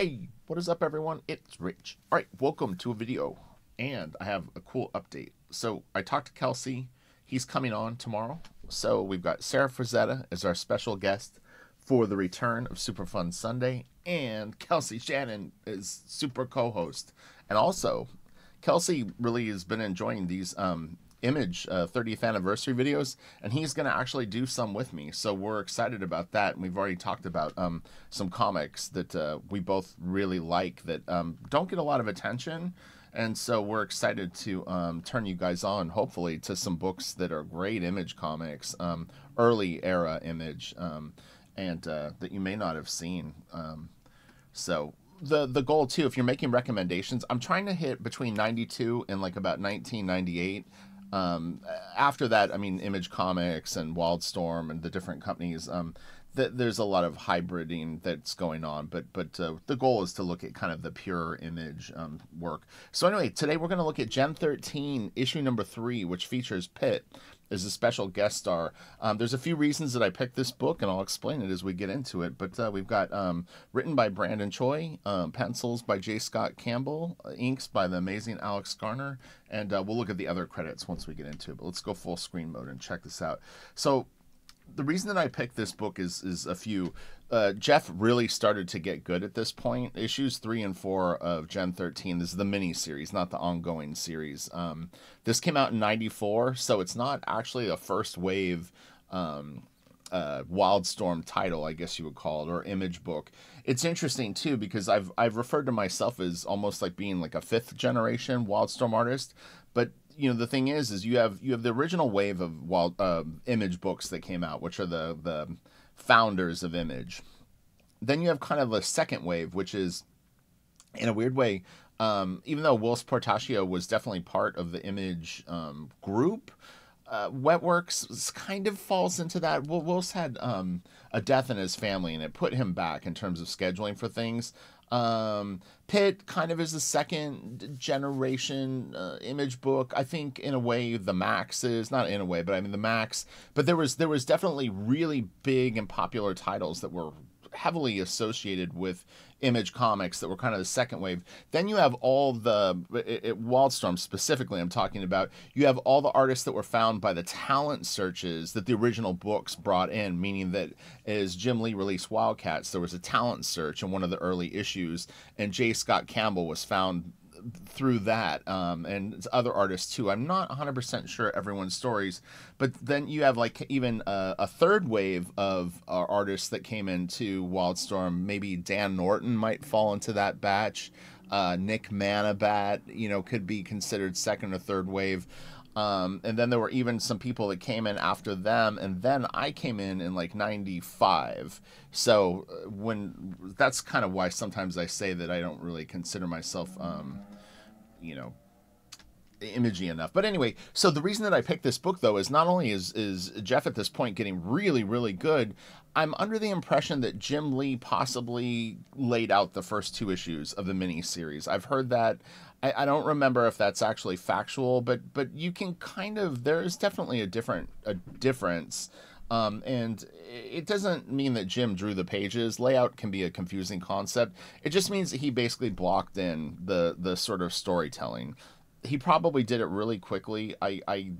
Hey, what is up, everyone? It's Rich. All right, welcome to a video, and I have a cool update. So I talked to Kelsey. He's coming on tomorrow. So we've got Sarah Frazetta as our special guest for the return of Super Fun Sunday, and Kelsey Shannon is super co-host. And also, Kelsey really has been enjoying these um, image uh, 30th anniversary videos and he's going to actually do some with me. So we're excited about that and we've already talked about um, some comics that uh, we both really like that um, don't get a lot of attention. And so we're excited to um, turn you guys on hopefully to some books that are great image comics um, early era image um, and uh, that you may not have seen. Um, so the the goal too if you're making recommendations i'm trying to hit between 92 and like about 1998 um, after that, I mean, Image Comics and Wildstorm and the different companies. Um, th- there's a lot of hybriding that's going on, but but uh, the goal is to look at kind of the pure image um, work. So anyway, today we're going to look at Gen 13 issue number three, which features Pitt as a special guest star. Um, there's a few reasons that I picked this book, and I'll explain it as we get into it. But uh, we've got um, written by Brandon Choi, um, pencils by J. Scott Campbell, uh, inks by the amazing Alex Garner, and uh, we'll look at the other credits once we get into it. But let's go full screen mode and check this out. So the reason that I picked this book is is a few. Uh, Jeff really started to get good at this point. Issues three and four of Gen 13. This is the mini series, not the ongoing series. Um, this came out in '94, so it's not actually a first wave um, uh, Wildstorm title, I guess you would call it, or image book. It's interesting too because I've I've referred to myself as almost like being like a fifth generation Wildstorm artist, but you know the thing is is you have you have the original wave of wild uh, image books that came out which are the the founders of image then you have kind of a second wave which is in a weird way um, even though Whilce Portacio was definitely part of the image um, group uh, Wetworks kind of falls into that. Whilce had um, a death in his family, and it put him back in terms of scheduling for things. Um, Pitt kind of is the second generation uh, image book. I think in a way the Maxx is not in a way, but I mean the Maxx. But there was there was definitely really big and popular titles that were heavily associated with image comics that were kind of the second wave. Then you have all the it, it, Wildstorm specifically. I'm talking about. You have all the artists that were found by the talent searches that the original books brought in, meaning that as Jim Lee released Wildcats, there was a talent search in one of the early issues, and J. Scott Campbell was found through that um, and other artists too. I'm not 100% sure everyone's stories, but then you have like even a, a third wave of uh, artists that came into Wildstorm. Maybe Dan Norton might fall into that batch. Uh, Nick Manabat, you know, could be considered second or third wave. Um, and then there were even some people that came in after them, and then I came in in like '95. So uh, when that's kind of why sometimes I say that I don't really consider myself, um, you know, imagey enough. But anyway, so the reason that I picked this book though is not only is is Jeff at this point getting really really good, I'm under the impression that Jim Lee possibly laid out the first two issues of the mini series. I've heard that. I, I don't remember if that's actually factual, but but you can kind of there is definitely a different a difference. Um, and it doesn't mean that Jim drew the pages. Layout can be a confusing concept. It just means that he basically blocked in the the sort of storytelling. He probably did it really quickly. I I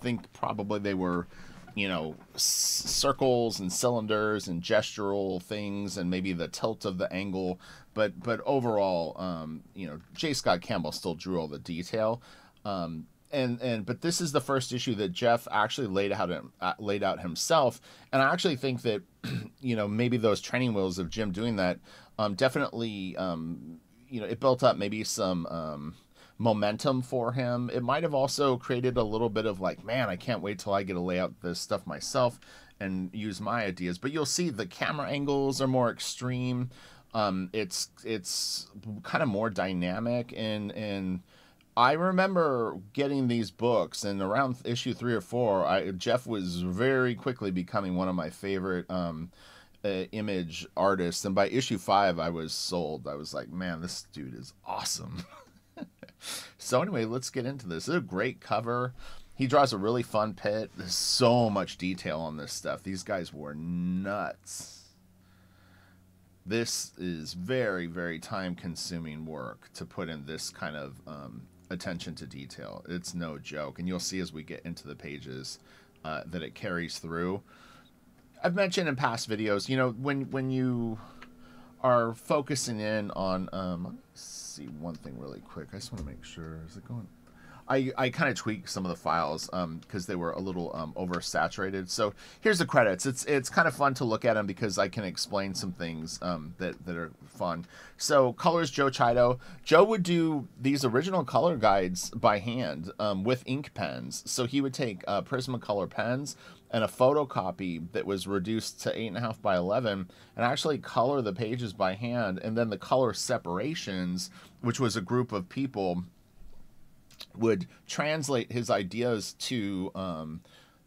think probably they were you know circles and cylinders and gestural things and maybe the tilt of the angle but but overall um, you know j scott campbell still drew all the detail um, and and but this is the first issue that jeff actually laid out uh, laid out himself and i actually think that you know maybe those training wheels of jim doing that um, definitely um, you know it built up maybe some um, momentum for him. It might have also created a little bit of like, man, I can't wait till I get to lay out this stuff myself and use my ideas. But you'll see the camera angles are more extreme. Um, it's it's kind of more dynamic and and I remember getting these books and around issue three or four, I Jeff was very quickly becoming one of my favorite um, uh, image artists. And by issue five, I was sold. I was like, man, this dude is awesome. so anyway, let's get into this. This is a great cover. He draws a really fun Pitt There's so much detail on this stuff. These guys were nuts. This is very, very time consuming work to put in this kind of um, attention to detail. It's no joke. And you'll see as we get into the pages uh, that it carries through. I've mentioned in past videos, you know, when, when you are focusing in on, um, let me see one thing really quick. I just want to make sure, is it going? I, I kind of tweaked some of the files because um, they were a little um, oversaturated. So here's the credits. It's it's kind of fun to look at them because I can explain some things um, that, that are fun. So colors Joe Chiodo. Joe would do these original color guides by hand with ink pens. So he would take uh, Prismacolor pens and a photocopy that was reduced to 8.5 by 11 and actually color the pages by hand. And then the color separations, which was a group of people would translate his ideas to um,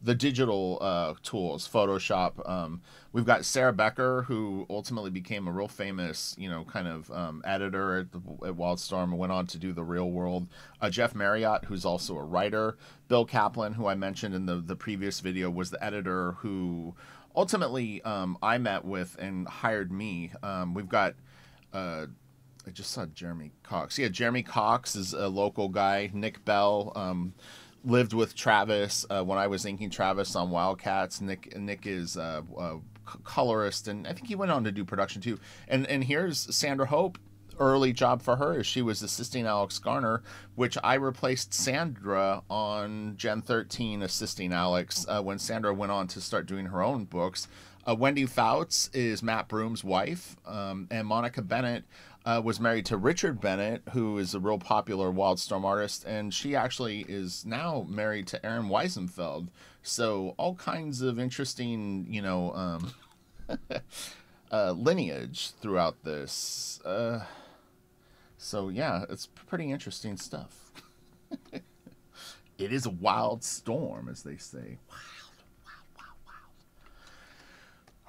the digital uh, tools, Photoshop. Um, we've got Sarah Becker, who ultimately became a real famous, you know, kind of um, editor at, the, at Wildstorm and went on to do the real world. Uh, Jeff Mariotte, who's also a writer. Bill Kaplan, who I mentioned in the, the previous video, was the editor who ultimately um, I met with and hired me. Um, we've got uh, I just saw Jeremy Cox. Yeah, Jeremy Cox is a local guy. Nick Bell um, lived with Travis uh, when I was inking Travis on Wildcats. Nick Nick is a, a colorist, and I think he went on to do production too. And and here's Sandra Hope. Early job for her is she was assisting Alex Garner, which I replaced Sandra on Gen 13, assisting Alex uh, when Sandra went on to start doing her own books. Uh, Wendy Fouts is Matt Broome's wife, um, and Monica Bennett uh, was married to Richard Bennett, who is a real popular Wildstorm artist, and she actually is now married to Aaron Wiesenfeld. So all kinds of interesting, you know, um, uh, lineage throughout this. Uh, so yeah, it's pretty interesting stuff. it is a wild storm, as they say. Wow.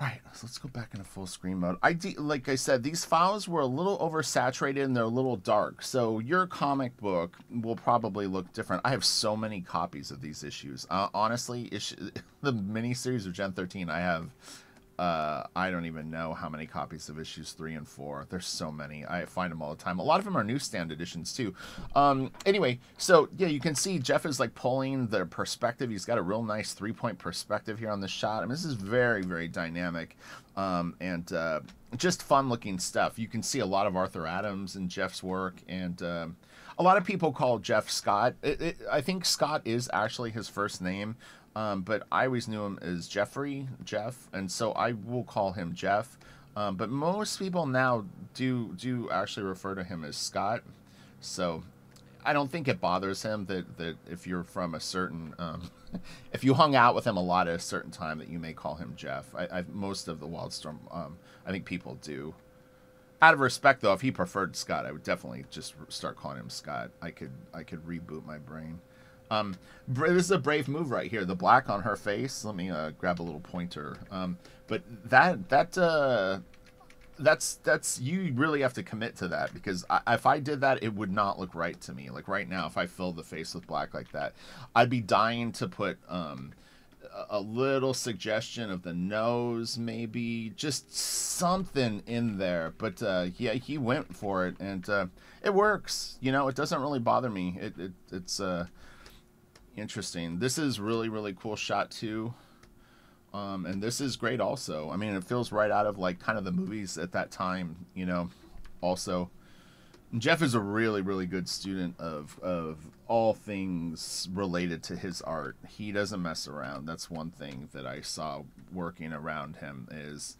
All right, so let's go back into full screen mode. I de- like I said, these files were a little oversaturated and they're a little dark. So your comic book will probably look different. I have so many copies of these issues. Uh, honestly, issue, the miniseries of Gen 13, I have uh, I don't even know how many copies of issues three and four. There's so many. I find them all the time. A lot of them are newsstand editions too. Um, anyway, so yeah, you can see Jeff is like pulling the perspective. He's got a real nice three point perspective here on the shot. I mean, this is very, very dynamic um, and uh, just fun looking stuff. You can see a lot of Arthur Adams in Jeff's work and. Um, a lot of people call Jeff Scott. It, it, I think Scott is actually his first name. Um, but I always knew him as Jeffrey, Jeff, and so I will call him Jeff. Um, but most people now do do actually refer to him as Scott. So I don't think it bothers him that, that if you're from a certain, um, if you hung out with him a lot at a certain time, that you may call him Jeff. I, I most of the Wildstorm, um, I think people do. Out of respect, though, if he preferred Scott, I would definitely just start calling him Scott. I could I could reboot my brain. Um, this is a brave move right here. The black on her face. Let me uh, grab a little pointer. Um, but that that uh, that's that's you really have to commit to that because I, if I did that, it would not look right to me. Like right now, if I filled the face with black like that, I'd be dying to put um, a little suggestion of the nose, maybe just something in there. But uh, yeah, he went for it, and uh, it works. You know, it doesn't really bother me. It, it it's uh, interesting. This is really, really cool shot too. Um, and this is great also. I mean, it feels right out of like kind of the movies at that time, you know, also. Jeff is a really, really good student of, of all things related to his art. He doesn't mess around. That's one thing that I saw working around him is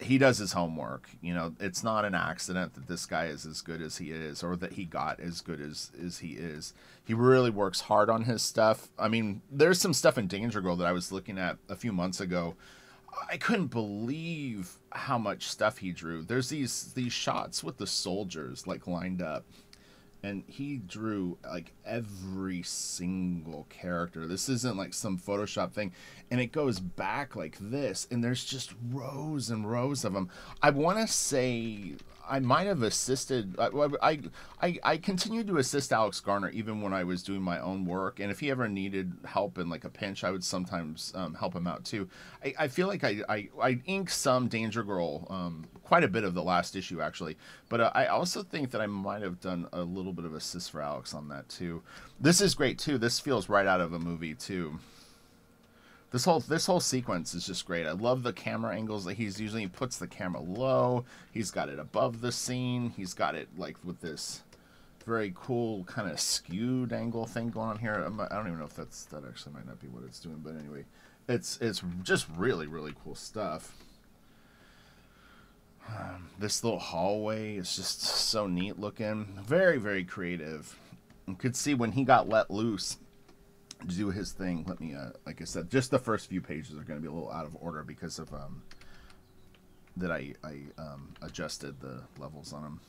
he does his homework. You know, it's not an accident that this guy is as good as he is, or that he got as good as as he is. He really works hard on his stuff. I mean, there's some stuff in Danger Girl that I was looking at a few months ago. I couldn't believe how much stuff he drew. There's these these shots with the soldiers like lined up and he drew like every single character. This isn't like some Photoshop thing, and it goes back like this, and there's just rows and rows of them. I want to say I might have assisted. I, I, I, continued to assist Alex Garner even when I was doing my own work. And if he ever needed help in like a pinch, I would sometimes um, help him out too. I, I feel like I, I, I ink some Danger Girl, um, quite a bit of the last issue actually. But uh, I also think that I might have done a little bit of assist for Alex on that too. This is great too. This feels right out of a movie too. This whole this whole sequence is just great. I love the camera angles that he's using. He puts the camera low. He's got it above the scene. He's got it like with this very cool kind of skewed angle thing going on here. I do not even know if that's that actually might not be what it's doing, but anyway, it's it's just really really cool stuff. Um, this little hallway is just so neat looking. Very very creative. You could see when he got let loose do his thing. Let me, uh, like I said, just the first few pages are going to be a little out of order because of um, that I I um, adjusted the levels on them.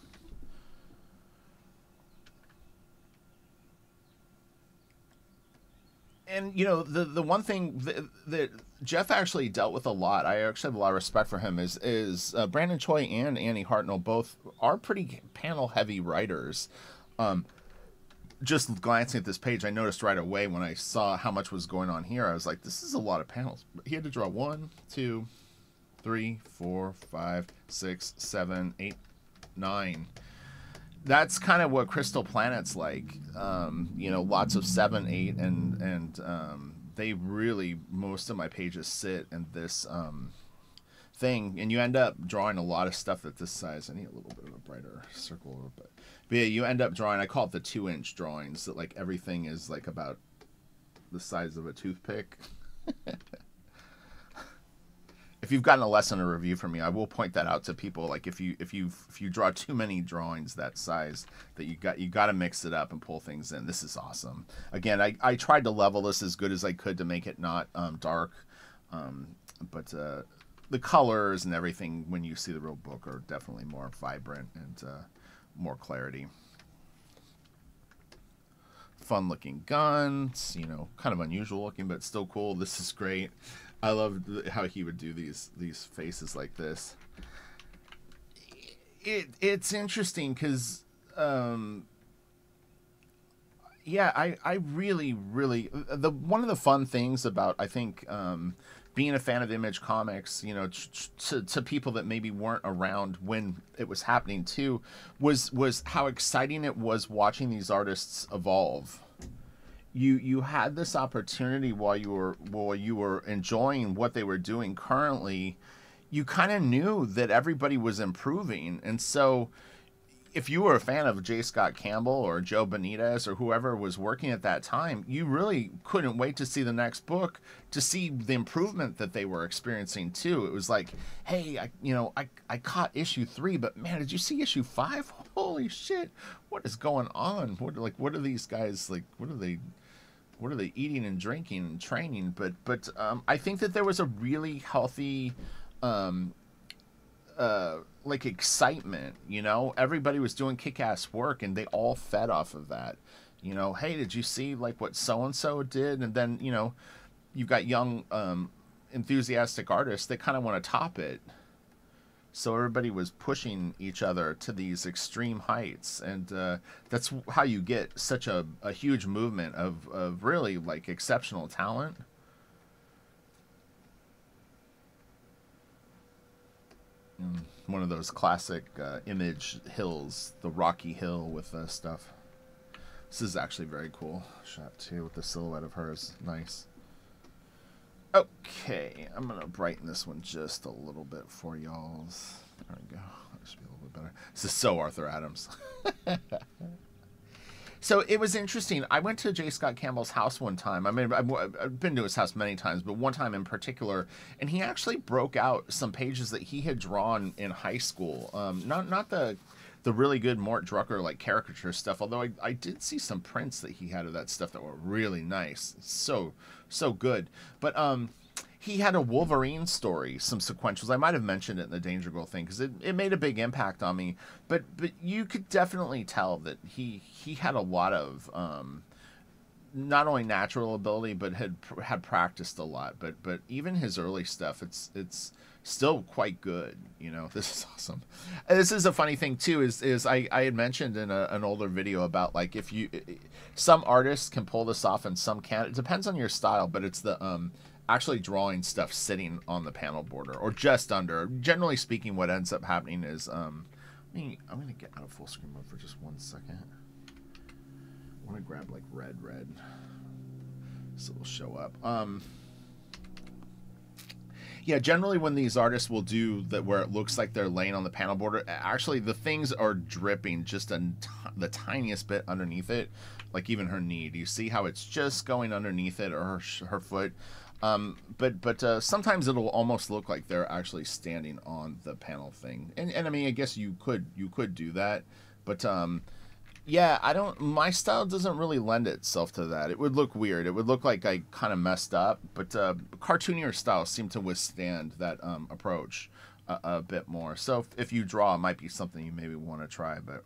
and you know the the one thing that, that, Jeff actually dealt with a lot. I actually have a lot of respect for him. Is is uh, Brandon Choi and Andy Hartnell both are pretty panel heavy writers. Um, just glancing at this page, I noticed right away when I saw how much was going on here, I was like, this is a lot of panels. He had to draw one, two, three, four, five, six, seven, eight, nine. That's kind of what Crystal Planet's like. Um, you know, lots of seven, eight, and and um, they really most of my pages sit in this um, thing, and you end up drawing a lot of stuff at this size. I need a little bit of a brighter circle, but but yeah, you end up drawing. I call it the two inch drawings. That like everything is like about the size of a toothpick. if you've gotten a lesson or review from me, I will point that out to people. Like if you if you if you draw too many drawings that size, that you got you got to mix it up and pull things in. This is awesome. Again, I I tried to level this as good as I could to make it not um, dark, um, but uh, the colors and everything when you see the real book are definitely more vibrant and. Uh, more clarity. Fun looking guns, you know, kind of unusual looking, but still cool. This is great. I love how he would do these these faces like this. It it's interesting because, um, yeah, I I really really the one of the fun things about I think um, being a fan of Image Comics, you know, to, to people that maybe weren't around when it was happening too, was was how exciting it was watching these artists evolve. You you had this opportunity while you were while you were enjoying what they were doing currently. You kind of knew that everybody was improving, and so if you were a fan of J. Scott Campbell or Joe Benitez or whoever was working at that time, you really couldn't wait to see the next book to see the improvement that they were experiencing too. It was like, hey, I you know, I I caught issue three, but man, did you see issue five? Holy shit, what is going on? What like what are these guys like? What are they? What are they eating and drinking and training? But but um, I think that there was a really healthy um, uh, like excitement. You know, everybody was doing kick-ass work, and they all fed off of that. You know, hey, did you see like what so and so did? And then you know, you've got young, um, enthusiastic artists that kind of want to top it. So everybody was pushing each other to these extreme heights, and uh, that's how you get such a, a huge movement of, of really like exceptional talent. Mm, one of those classic uh, image hills, the rocky hill with uh, stuff. This is actually very cool shot too with the silhouette of hers. Nice. Okay, I'm gonna brighten this one just a little bit for y'all. There we go. That should be a little bit better. This is so Arthur Adams. So it was interesting. I went to J. Scott Campbell's house one time. I mean, I've been to his house many times, but one time in particular, and he actually broke out some pages that he had drawn in high school. Um, not not the the really good Mort Drucker like caricature stuff. Although I, I did see some prints that he had of that stuff that were really nice. So so good. But um, he had a Wolverine story, some sequentials. I might have mentioned it in the Danger Girl thing because it, it made a big impact on me. But but you could definitely tell that he he had a lot of um, not only natural ability but had had practiced a lot but but even his early stuff it's it's still quite good you know this is awesome and this is a funny thing too is is i i had mentioned in a, an older video about like if you some artists can pull this off and some can't it depends on your style but it's the um actually drawing stuff sitting on the panel border or just under generally speaking what ends up happening is um i'm gonna get out of full screen mode for just one second I want to grab like red, red, so it'll show up. Um, yeah, generally when these artists will do that, where it looks like they're laying on the panel border, actually the things are dripping just a, the tiniest bit underneath it, like even her knee. Do you see how it's just going underneath it or her, her foot? Um, but but uh, sometimes it'll almost look like they're actually standing on the panel thing, and and I mean I guess you could you could do that, but um, yeah, I don't. My style doesn't really lend itself to that. It would look weird. It would look like I kind of messed up. But uh, cartoonier styles seem to withstand that um, approach a, a, bit more. So if, if, you draw, it might be something you maybe want to try. But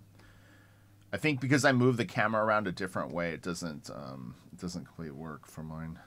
I think because I move the camera around a different way, it doesn't um, it doesn't completely work for mine.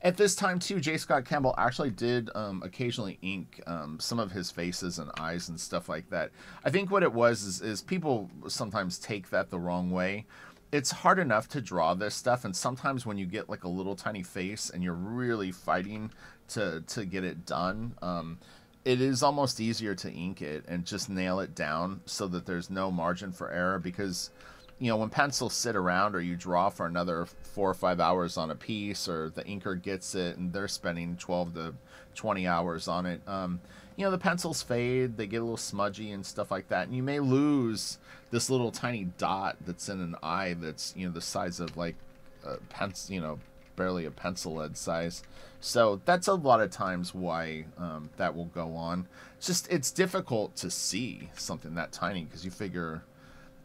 At this time, too, J. Scott Campbell actually did um, occasionally ink um, some of his faces and eyes and stuff like that. I think what it was is, is people sometimes take that the wrong way. It's hard enough to draw this stuff, and sometimes when you get like a little tiny face and you're really fighting to to get it done, um, it is almost easier to ink it and just nail it down so that there's no margin for error because you know, when pencils sit around or you draw for another four or five hours on a piece, or the inker gets it and they're spending 12 to 20 hours on it, um, you know, the pencils fade, they get a little smudgy and stuff like that. And you may lose this little tiny dot that's in an eye that's, you know, the size of like a pencil, you know, barely a pencil lead size. So that's a lot of times why um, that will go on. It's just, it's difficult to see something that tiny because you figure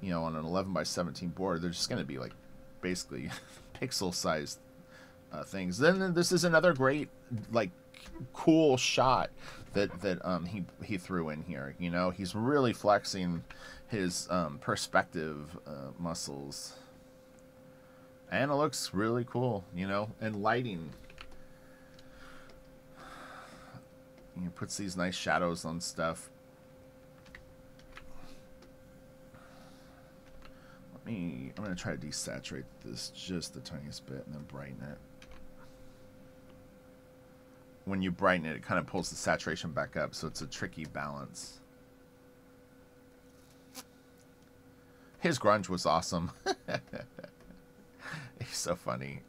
you know, on an 11 by 17 board, they're just going to be like basically pixel sized uh, things. Then this is another great, like, cool shot that that um, he he threw in here. You know, he's really flexing his um, perspective uh, muscles, and it looks really cool. You know, and lighting. You know, puts these nice shadows on stuff. Me, I'm going to try to desaturate this just the tiniest bit and then brighten it. When you brighten it, it kind of pulls the saturation back up, so it's a tricky balance. His grunge was awesome. He's so funny.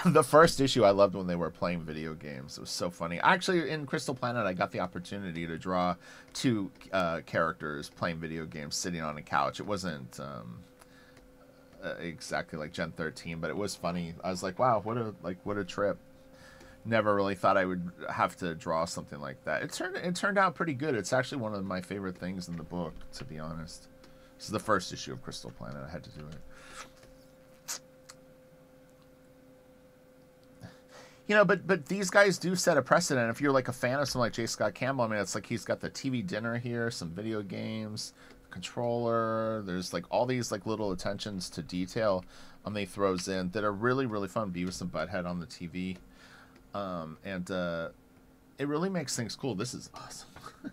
the first issue I loved when they were playing video games. It was so funny. Actually, in Crystal Planet, I got the opportunity to draw two uh, characters playing video games sitting on a couch. It wasn't um, exactly like Gen 13, but it was funny. I was like, wow, what a like what a trip. Never really thought I would have to draw something like that. It turned it turned out pretty good. It's actually one of my favorite things in the book, to be honest. This is the first issue of Crystal Planet. I had to do it. You know, but but these guys do set a precedent. If you're like a fan of someone like J. Scott Campbell, I mean, it's like he's got the TV dinner here, some video games, controller. There's like all these like little attentions to detail um they throws in that are really really fun. Beavis and Butthead on the TV, um, and uh, it really makes things cool. This is awesome.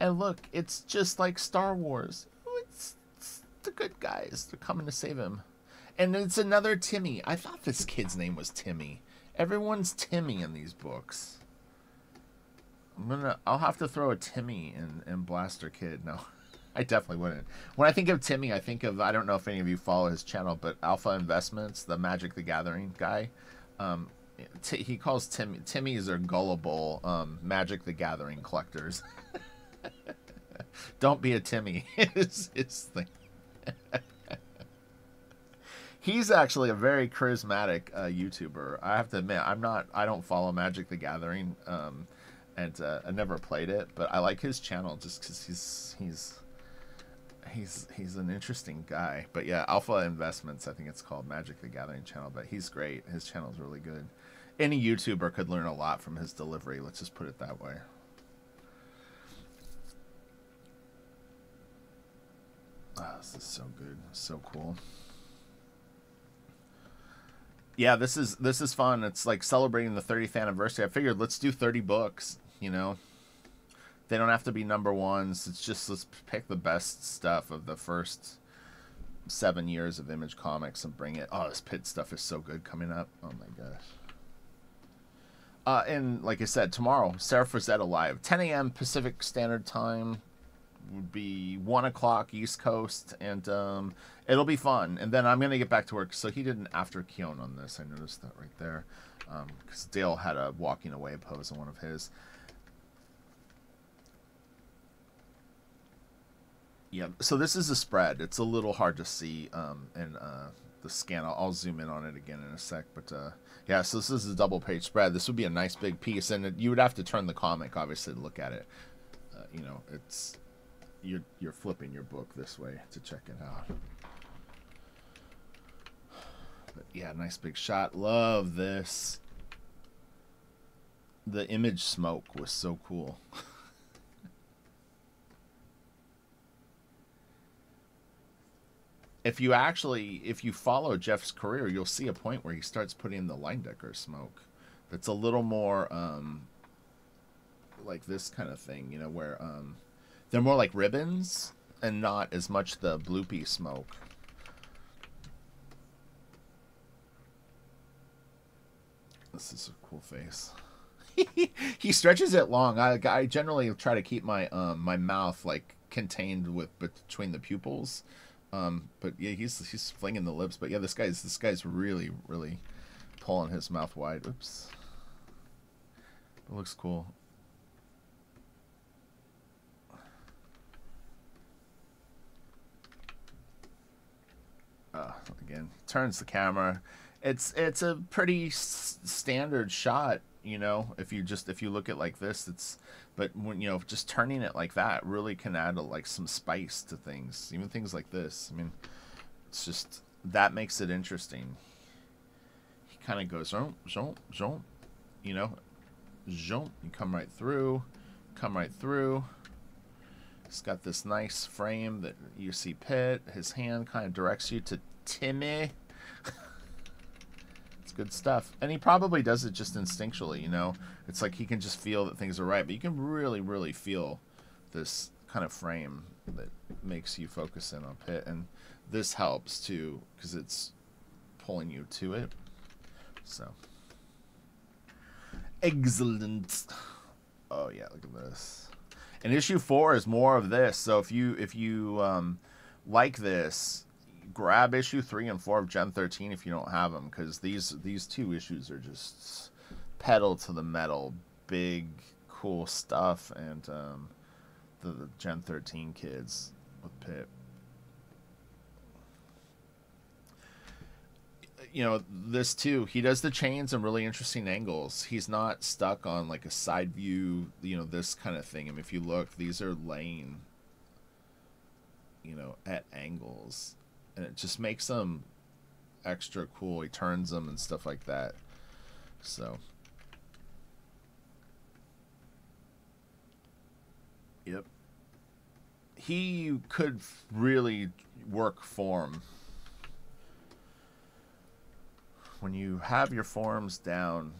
and look, it's just like Star Wars. It's, it's the good guys. They're coming to save him. And it's another Timmy. I thought this kid's name was Timmy. Everyone's Timmy in these books. I'm gonna. I'll have to throw a Timmy in, in Blaster Kid. No, I definitely wouldn't. When I think of Timmy, I think of. I don't know if any of you follow his channel, but Alpha Investments, the Magic the Gathering guy. Um, he calls Timmy. Timmys are gullible um, Magic the Gathering collectors. don't be a Timmy. it's, it's thing he's actually a very charismatic uh, YouTuber. I have to admit, I'm not. I don't follow Magic the Gathering, um, and uh, I never played it, but I like his channel just because he's he's he's he's an interesting guy. But yeah, Alpha Investments, I think it's called Magic the Gathering channel. But he's great. His channel's really good. Any YouTuber could learn a lot from his delivery. Let's just put it that way. Oh, this is so good, so cool. Yeah, this is this is fun. It's like celebrating the 30th anniversary. I figured let's do 30 books. You know, they don't have to be number ones. It's just let's pick the best stuff of the first seven years of Image Comics and bring it. Oh, this Pitt stuff is so good coming up. Oh my gosh. Uh, and like I said, tomorrow, Sarah Frazetta live, 10 a.m. Pacific Standard Time, would be one o'clock East Coast, and um, it'll be fun. And then I'm gonna get back to work. So he did an after Keown on this. I noticed that right there, because um, Dale had a walking away pose on one of his. Yeah, so this is a spread. It's a little hard to see um, in uh, the scan. I'll, I'll, zoom in on it again in a sec. But uh, yeah, so this is a double page spread. This would be a nice big piece, and it, you would have to turn the comic obviously to look at it. Uh, you know, it's you're you're flipping your book this way to check it out. But yeah, nice big shot. Love this. The image smoke was so cool. if you actually if you follow Jeff's career, you'll see a point where he starts putting the Leyendecker smoke. That's a little more um, like this kind of thing, you know, where um, they're more like ribbons and not as much the bloopy smoke. This is a cool face. he stretches it long. I, I generally try to keep my um, my mouth like contained with between the pupils um, but yeah, he's he's flinging the lips. But yeah, this guy's this guy's really really pulling his mouth wide. Oops. It looks cool. Uh, again, turns the camera. It's it's a pretty standard shot, you know. If you just if you look at like this, it's but when you know just turning it like that really can add a, like some spice to things even things like this i mean it's just that makes it interesting he kind of goes zoom zoom zoom you know zoom you come right through come right through he's got this nice frame that you see Pitt. His hand kind of directs you to Timmy. It's good stuff. And he probably does it just instinctually, you know? It's like he can just feel that things are right, but you can really, really feel this kind of frame that makes you focus in on Pitt. And this helps too, because it's pulling you to it. So. Excellent. Oh yeah, look at this. And issue four is more of this. So if you if you um, like this, grab issue three and four of Gen 13 if you don't have them, because these these two issues are just pedal to the metal, big, cool stuff, and um, the, the Gen 13 kids with Pitt. You know this too he does the chains in really interesting angles he's not stuck on like a side view you know this kind of thing I mean, if you look these are laying you know at angles and it just makes them extra cool. He turns them and stuff like that. So. Yep. He could really work form. When you have your forms down,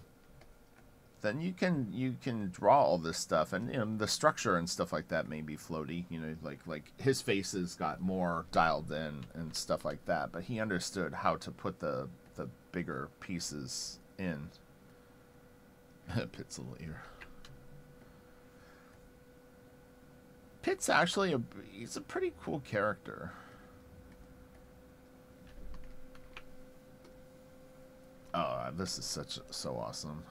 then you can you can draw all this stuff and you know the structure and stuff like that may be floaty you know like like his faces got more dialed in and stuff like that but he understood how to put the the bigger pieces in. Pitt's little ear. Pitt's actually a he's a pretty cool character oh this is such so awesome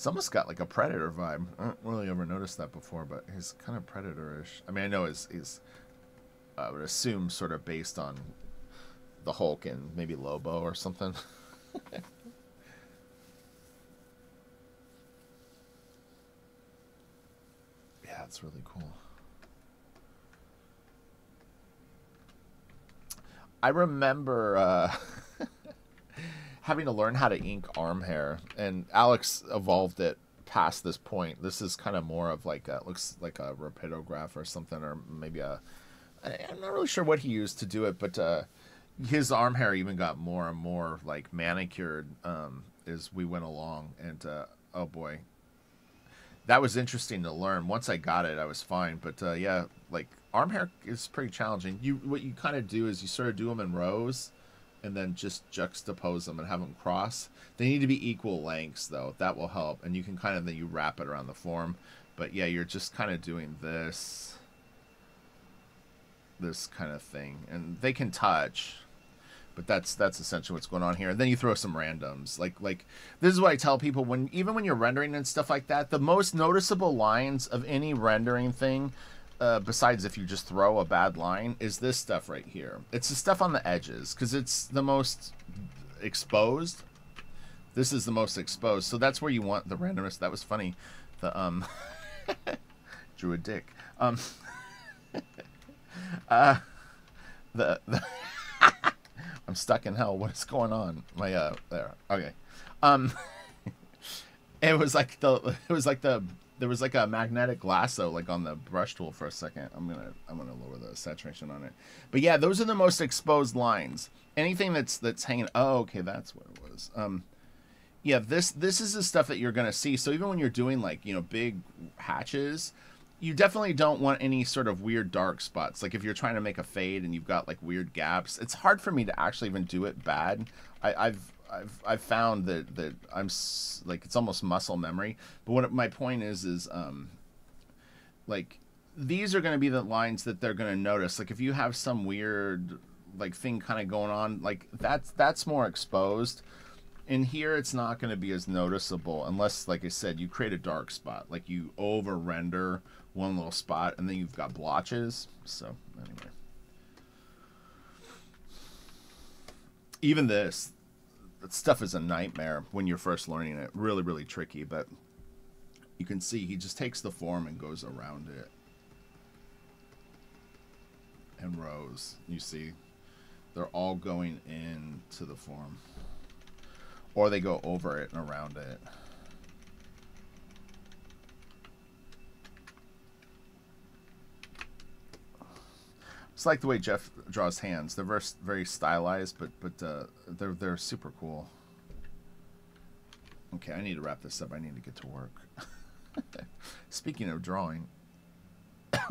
It's almost got like a predator vibe. I don't really ever noticed that before, but he's kind of predatorish. I mean, I know he's, he's I would assume sort of based on the Hulk and maybe Lobo or something. yeah, it's really cool. I remember uh, having to learn how to ink arm hair, and Alex evolved it past this point. This is kind of more of like a, looks like a rapidograph or something, or maybe a. I'm not really sure what he used to do it, but uh, his arm hair even got more and more like manicured um, as we went along. And uh, oh boy, that was interesting to learn. Once I got it, I was fine. But uh, yeah, like arm hair is pretty challenging. You what you kind of do is you sort of do them in rows, and then just juxtapose them and have them cross. They need to be equal lengths though. That will help. And you can kind of then you wrap it around the form. But yeah, you're just kind of doing this, this kind of thing, and they can touch but that's that's essentially what's going on here. And then you throw some randoms. Like like this is what I tell people when even when you're rendering and stuff like that, the most noticeable lines of any rendering thing, uh, besides if you just throw a bad line, is this stuff right here. It's the stuff on the edges because it's the most exposed. This is the most exposed, so that's where you want the randomness. That was funny. The um, drew a dick. Um, uh, the the. I'm stuck in hell. What is going on? My uh there. Okay. Um it was like the it was like the there was like a magnetic lasso like on the brush tool for a second. I'm gonna I'm gonna lower the saturation on it. But yeah, those are the most exposed lines. Anything that's that's hanging oh okay, that's what it was. Um yeah, this this is the stuff that you're gonna see. So even when you're doing like, you know, big hatches, you definitely don't want any sort of weird dark spots. Like if you're trying to make a fade and you've got like weird gaps, it's hard for me to actually even do it bad. I, have I've I've found that that I'm like it's almost muscle memory. But what my point is is um like these are going to be the lines that they're going to notice. Like if you have some weird like thing kind of going on, like that's that's more exposed. In here, it's not going to be as noticeable unless, like I said, you create a dark spot. Like you over render one little spot, and then you've got blotches. So anyway, even this stuff is a nightmare when you're first learning it. Really, really tricky, but you can see he just takes the form and goes around it. And rows, you see, they're all going into the form. Or they go over it and around it. It's like the way Jeff draws hands. They're very, very stylized, but but uh, they're they're super cool. Okay, I need to wrap this up. I need to get to work. Speaking of drawing,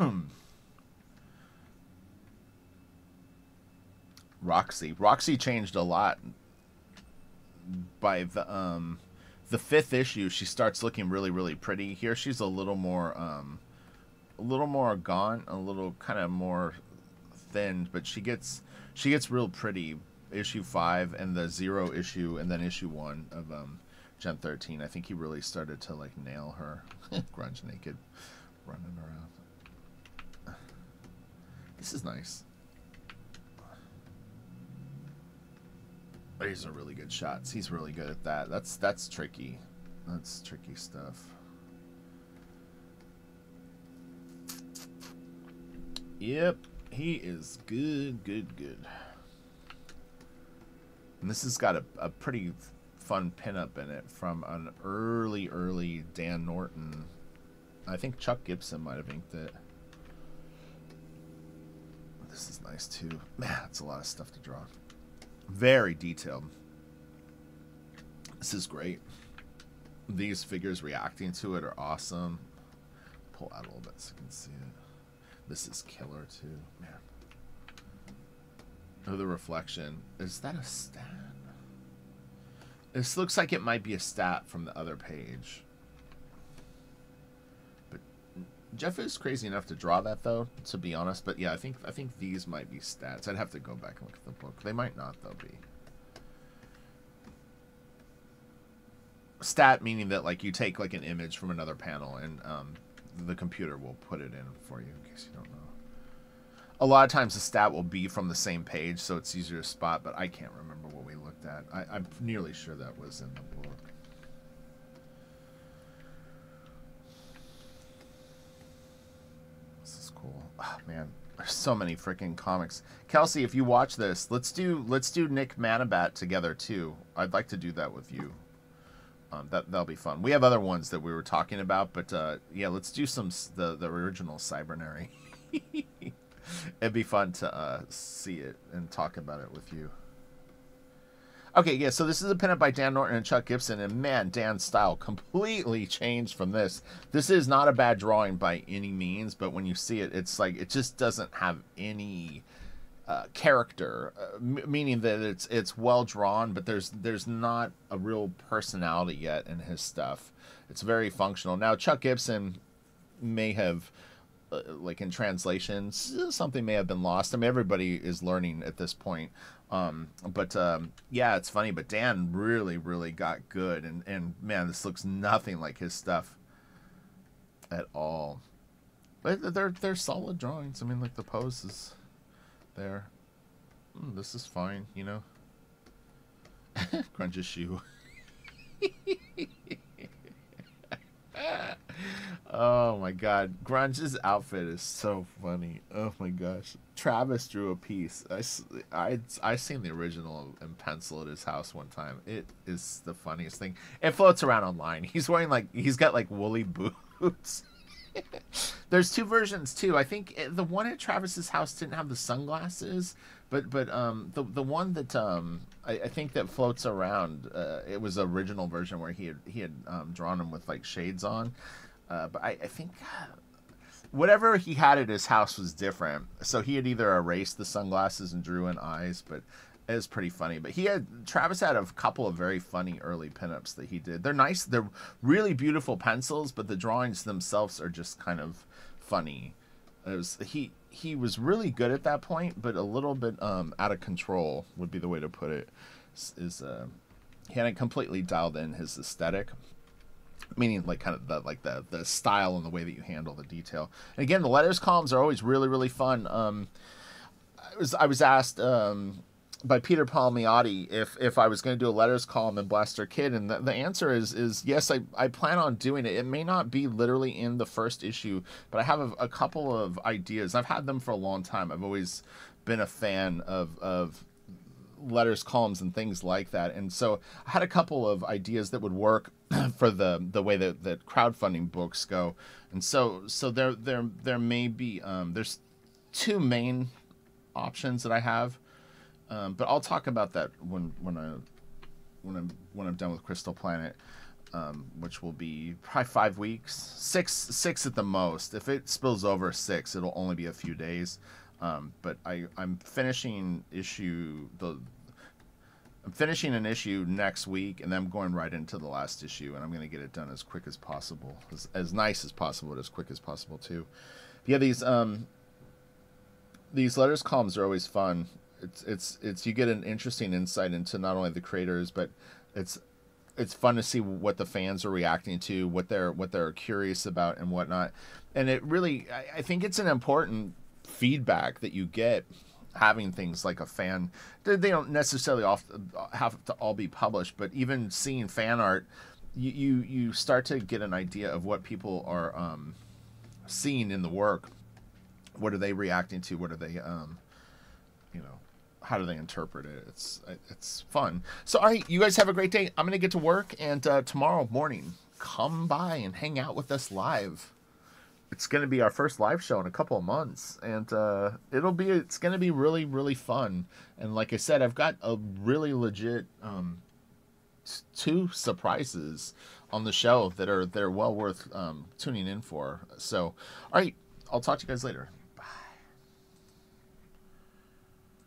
Roxy. Roxy changed a lot by the um the fifth issue. She starts looking really really pretty. Here she's a little more um a little more gaunt, a little kind of more thin, but she gets she gets real pretty. Issue five and the zero issue, and then issue one of um, Gen thirteen. I think he really started to like nail her, grunge naked, running around. This is nice. These are really good shots. He's really good at that. That's that's tricky. That's tricky stuff. Yep. He is good, good, good. And this has got a, a pretty fun pinup in it from an early, early Dan Norton. I think Chuck Gibson might have inked it. This is nice too. Man, that's a lot of stuff to draw. Very detailed. This is great. These figures reacting to it are awesome. Pull out a little bit so you can see it. This is killer too, man. Oh, the reflection. Is that a stat? This looks like it might be a stat from the other page. But Jeff is crazy enough to draw that though, to be honest. But yeah, I think I think these might be stats. I'd have to go back and look at the book. They might not though be. Stat meaning that like you take like an image from another panel and um, the computer will put it in for you in case you don't know. A lot of times the stat will be from the same page, so it's easier to spot, but I can't remember what we looked at. I, am nearly sure that was in the book. This is cool. Oh, man, there's so many freaking comics. Kelsey, if you watch this, let's do let's do Nick Manabat together too. I'd like to do that with you. Um, that that'll be fun. We have other ones that we were talking about, but uh, yeah, let's do some the the original Cybernary. It'd be fun to uh, see it and talk about it with you. Okay, yeah, so this is a pinup by Dan Norton and Chuck Gibson, and man, Dan's style completely changed from this. This is not a bad drawing by any means, but when you see it, it's like it just doesn't have any uh, character, uh, m- meaning that it's it's well drawn, but there's there's not a real personality yet in his stuff. It's very functional. Now, Chuck Gibson may have uh, like in translations something may have been lost i mean everybody is learning at this point um, but um, yeah it's funny but dan really really got good and and man this looks nothing like his stuff at all but they're they're solid drawings i mean like the poses. There mm, this is fine you know grunge's shoe Oh my god, Grunge's outfit is so funny. Oh my gosh, Travis drew a piece. I I I seen the original in pencil at his house one time. It is the funniest thing. It floats around online. He's wearing like he's got like woolly boots. There's two versions too. I think eh, the one at Travis's house didn't have the sunglasses, but but um the the one that um I, I think that floats around uh, it was the original version where he had he had um, drawn them with like shades on. Uh, but I, I think whatever he had at his house was different. So he had either erased the sunglasses and drew in eyes, but it was pretty funny. But he had Travis had a couple of very funny early pinups that he did. They're nice. They're really beautiful pencils, but the drawings themselves are just kind of funny. It was he he was really good at that point, but a little bit um, out of control would be the way to put it. Is uh, he hadn't completely dialed in his aesthetic meaning like kind of the like the the style and the way that you handle the detail. And again, the letters columns are always really really fun. Um, I was I was asked um, by Peter Palmiotti if if I was going to do a letters column in Blaster Kid, and the, the answer is is yes. I I plan on doing it. It may not be literally in the first issue, but I have a, a couple of ideas. I've had them for a long time. I've always been a fan of of letters columns and things like that and so i had a couple of ideas that would work for the the way that, that crowdfunding books go and so so there there there may be um, there's two main options that i have um, but i'll talk about that when when i when i'm when i'm done with crystal planet um, which will be probably five weeks six six at the most if it spills over six it'll only be a few days um, but I, I'm finishing issue the I'm finishing an issue next week, and then I'm going right into the last issue, and I'm going to get it done as quick as possible, as, as nice as possible, but as quick as possible too. But yeah, these um, these letters columns are always fun. It's it's it's you get an interesting insight into not only the creators, but it's it's fun to see what the fans are reacting to, what they're what they're curious about, and whatnot. And it really, I, I think it's an important feedback that you get having things like a fan. They don't necessarily off, have to all be published but even seeing fan art you you, you start to get an idea of what people are um, seeing in the work. What are they reacting to? What are they um, how do they interpret it? It's it's fun. So all right you guys have a great day. I'm gonna get to work and uh, tomorrow morning come by and hang out with us live. It's to be our first live show in a couple of months and uh, it'll be it's to be really really fun. And like i said i've got a really legit um, two surprises on the show that are they're well worth um, tuning in for. So all right i'll talk to you guys later